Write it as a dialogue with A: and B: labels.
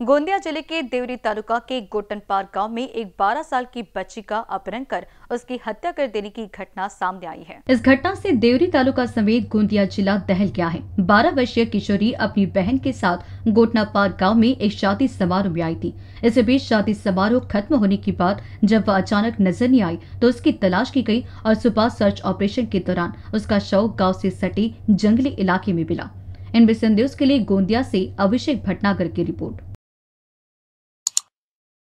A: गोंदिया ज़िले के देवरी तालुका के गोटनपार गाँव में एक 12 साल की बच्ची का अपहरण कर उसकी हत्या कर देने की घटना सामने आई है।
B: इस घटना से देवरी तालुका समेत गोंदिया जिला दहल गया है। 12 वर्षीय किशोरी अपनी बहन के साथ गोटनापार गाँव में एक शादी समारोह में आई थी। इसी बीच शादी समारोह खत्म होने के बाद जब वह अचानक नज़र नहीं आई तो उसकी तलाश की गई और सुबह सर्च ऑपरेशन के दौरान उसका शव गाँव ऐसी सटे जंगली इलाके में मिला। इन न्यूज़ के लिए गोंदिया ऐसी अभिषेक भटनागर की रिपोर्ट।